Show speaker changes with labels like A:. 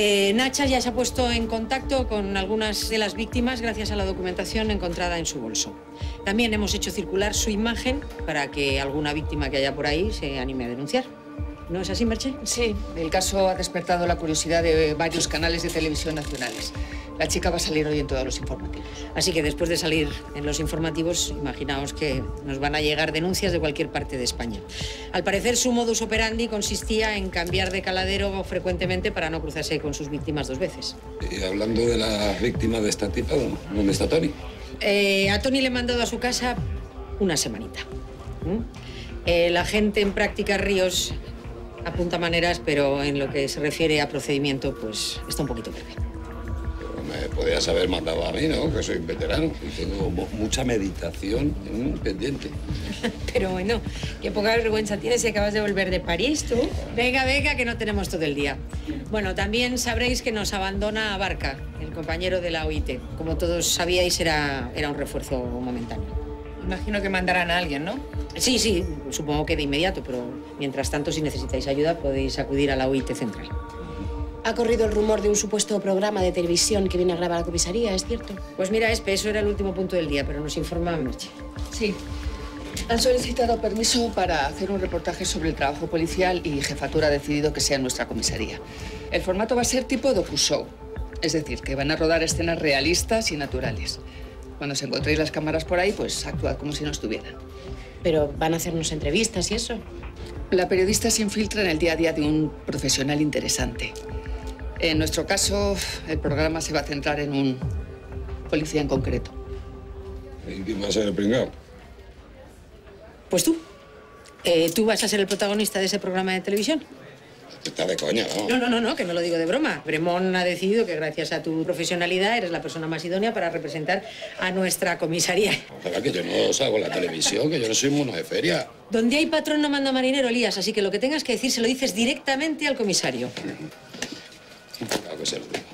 A: Eh, Nacha ya se ha puesto en contacto con algunas de las víctimas gracias a la documentación encontrada en su bolso. También hemos hecho circular su imagen para que alguna víctima que haya por ahí se anime a denunciar. ¿No es así, Merche?
B: Sí, el caso ha despertado la curiosidad de varios canales de televisión nacionales. La chica va a salir hoy en todos los informativos.
A: Así que después de salir en los informativos, imaginaos que nos van a llegar denuncias de cualquier parte de España. Al parecer, su modus operandi consistía en cambiar de caladero frecuentemente para no cruzarse con sus víctimas dos veces.
C: Y hablando de las víctimas de esta tipa, ¿dónde está Tony?
A: Eh, a Tony le he mandado a su casa una semanita. ¿Mm? El agente en práctica Ríos apunta maneras, pero en lo que se refiere a procedimiento, pues está un poquito verde.
C: Me podías haber mandado a mí, ¿no? Que soy veterano y tengo mu- mucha meditación pendiente.
D: Pero bueno, qué poca vergüenza tienes si acabas de volver de París, tú.
A: Venga, venga, que no tenemos todo el día. Bueno, también sabréis que nos abandona Barca, el compañero de la OIT. Como todos sabíais, era, era un refuerzo momentáneo.
B: Imagino que mandarán a alguien, ¿no?
A: Sí, sí, supongo que de inmediato, pero mientras tanto, si necesitáis ayuda, podéis acudir a la OIT central.
E: Ha corrido el rumor de un supuesto programa de televisión que viene a grabar a la comisaría, ¿es cierto?
A: Pues mira, Espe, eso era el último punto del día, pero nos informa Merche.
B: Sí. Han solicitado permiso para hacer un reportaje sobre el trabajo policial y Jefatura ha decidido que sea en nuestra comisaría. El formato va a ser tipo docu-show, es decir, que van a rodar escenas realistas y naturales. Cuando os encontréis las cámaras por ahí, pues actuad como si no estuvieran.
E: Pero van a hacernos entrevistas y eso.
B: La periodista se infiltra en el día a día de un profesional interesante. En nuestro caso, el programa se va a centrar en un policía en concreto.
C: ¿Y quién va a ser el pringao?
A: Pues tú. Eh, tú vas a ser el protagonista de ese programa de televisión.
C: Está de coña, ¿no?
A: No, no, no, no, que no lo digo de broma. Bremón ha decidido que gracias a tu profesionalidad eres la persona más idónea para representar a nuestra comisaría.
C: Ojalá que yo no salgo en la televisión, que yo no soy mono de feria.
A: Donde hay patrón no manda marinero, Elías, así que lo que tengas que decir se lo dices directamente al comisario.
C: Claro que se lo digo.